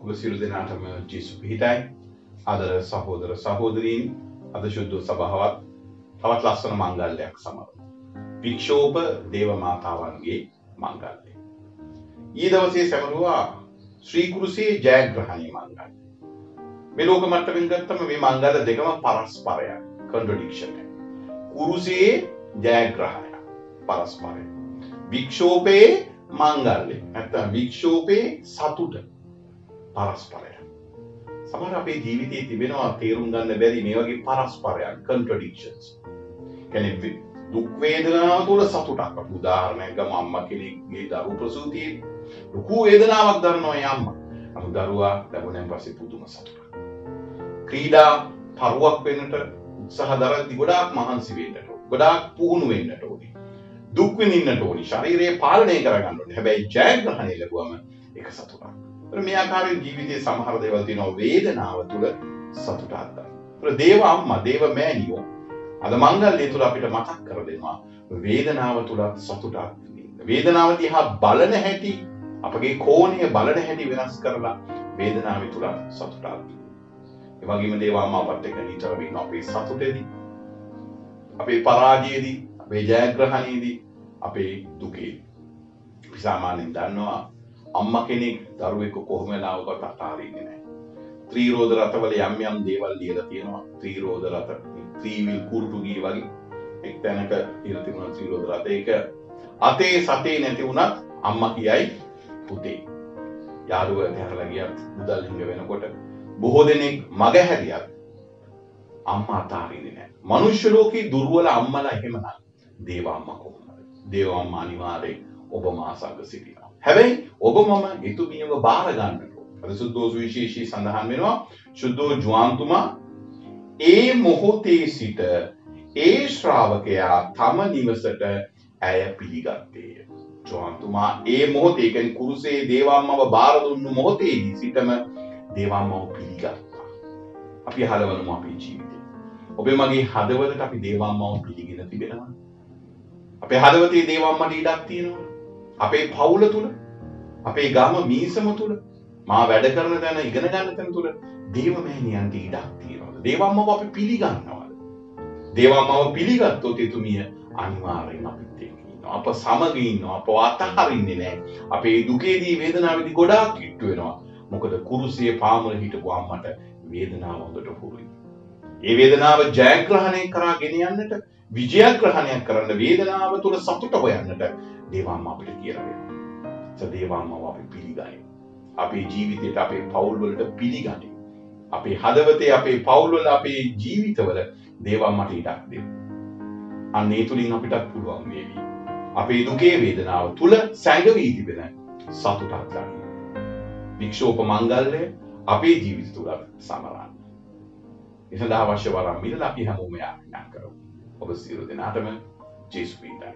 ඔබ සියලු දෙනාටම ජේසු පිහිටයි. ආදර සහෝදර සහෝදරීන් අද ශුද්ධ සභාවත් තවත් ලස්සන මංගල්‍යයක් සමග. වික්ෂෝප දේව මාතාවන්ගේ මංගල්‍යය. ඊ දවසේ සැමරුවා ශ්‍රී කුරුසේ ජයග්‍රහණී මංගල්‍ය. මේ ලෝක මට්ටමින් ගත්තම මේ මංගල දෙකම පරස්පරයක් කොන්ට්‍රඩික්ෂන් එක. කුරුසේ ජයග්‍රහණය පරස්පරය. වික්ෂෝපයේ මංගල්‍ය නැත්නම් වික්ෂෝපයේ සතුට පරස්පරය. සමහර අපේ ජීවිතයේ තිබෙනවා තේරුම් ගන්න බැරි මේ වගේ පරස්පරයක් contradictions. කියන්නේ දුක් වේදනාව තුළ සතුටක් අපි උදාහරණයක් ගමු අම්මා කෙනෙක්ගේ දරු ප්‍රසූතියේ ලොකු වේදනාවක් දරනවා ඒ අම්මා. නමුත් දරුවා ලැබුණෙන් පස්සේ පුදුම සතුටක්. ක්‍රීඩා පරුවක් වෙන්නට උත්සාහ දරද්දි ගොඩාක් මහන්සි වෙන්නට ගොඩාක් පුහුණු වෙන්නට ඕනේ. දුක් විඳින්නට ඕනේ. ශරීරය පාලනය කරගන්න ඕනේ. හැබැයි ජයග්‍රහණය ලැබුවම ඒක සතුටක්. මේ ආකාරයෙන් ජීවිතයේ සමහර දේවල් තියෙනවා වේදනාව තුළ සතුටක් ගන්න. දේව අම්මා, දේව මෑණියෝ අද මංගල්‍යය තුළ අපිට මතක් කර දෙනවා වේදනාව තුළ සතුටක් විඳින්න. වේදනාව දිහා බලන හැටි අපගේ කෝණය බලන හැටි වෙනස් කරලා වේදනාව තුළ සතුටක් විඳින්න. ඒ වගේම දේව අම්මා අපත් එක්ක නිතරම ඉන්න අපේ සතුටේදී අපේ පරාජයේදී අපේ ජයග්‍රහණයේදී අපේ දුකේදී. අපි සාමාන්‍යයෙන් දන්නවා අම්ම කෙනෙක් දරුවෙක් කොහොම වෙලාවකට අතාරින්නේ නැහැ. ත්‍රීරෝධ රථවල යම් යම් දේවල් ලියලා තියෙනවා. ත්‍රීරෝධ රථ, ත්‍රීවිල් කුරුටුගී වගේ එක් තැනක කියලා තිබුණා ත්‍රීරෝධ රථ. ඒක අතේ සතේ නැති වුණත් අම්මා කියයි පුතේ. යාළුවා දැරලා ගියත් මුදල් හිඟ වෙනකොට බොහෝ දෙනෙක් මග හැරියත් අම්මා අතාරින්නේ නැහැ. මනුෂ්‍ය ලෝකේ දුර්වල අම්මලා එහෙමනම් දේව අම්මා කොහොමද? දේව අම්මා අනිවාර්යෙන් ඔබ මා සඟ සිටිනවා. හැබැයි ඔබ මම එතුමියව බාර ගන්නට පරිසුද්ධෝ සුවිශේෂී සඳහන් වෙනවා ශුද්ධෝ ජුවාන්තුමා ඒ මොහොතේ සිට ඒ ශ්‍රාවකයා තම නිවසට ඇය පිළිගත්තේය. ජුවාන්තුමා ඒ මොහොතේ කියන්නේ කුරුසේ දේවම්මව බාර දුන්නු මොහොතේදී සිටම දේවම්මව පිළිගත්තා. අපි හලවනමු අපේ ජීවිතේ. ඔබේ මගේ හදවතට අපි දේවම්මව පිළිගෙන තිබෙනවා. අපේ හදවතේ දේවම්මට ඉඩක් තියෙනවා. අපේ පවුල තුළ අපේ ගම මීසම තුළ මා වැඩ කරන තැන ඉගෙන ගන්න තැන තුළ දේවමෑණියන්ට ඉඩක් තියෙනවද? දේවම්මව අපි පිළිගන්නවද? දේවම්මව පිළිගත්තොත් එතුමිය අනිවාර්යෙන් අපිත් එක්ක ඉන්නවා. අප සමග ඉන්නවා අප අතහරින්නේ නැහැ. අපේ දුකේදී වේදනාවේදී ගොඩාක් කිට්ටු වෙනවා. මොකද කුරුසියේ පාමුල හිටපු අම්මට වේදනාව හොඳට හුරුයි. ඒ වේදනාව ජයග්‍රහණය කරා ගෙන යන්නට විජයග්‍රහණයක් කරන්න වේදනාව තුළ සතුට හොයන්නට දේවම්ම අපිට කියලා දෙනවා. දේවම්මව අපි පිළිගනිමු. අපේ ජීවිතයට අපේ පවුල්වලට පිළිගනිමු. අපේ හදවතේ අපේ පවුල්වල අපේ ජීවිතවල දේවම්මට ඉඩක් දෙමු. අන්න ඒ තුලින් අපිටත් පුළුවන් වේවි. අපේ දුකේ වේදනාව තුල සැඟවී තිබෙන සතුටක් ගන්න. වික්ෂෝප මංගල්‍ය අපේ ජීවිත තුල සමරන්න. ඒ සඳහා අවශ්‍ය වරම් මිලලා අපි හැමෝම යාඥා කරමු. ඔබ සියලු දෙනාටම ජේසු වේදයි.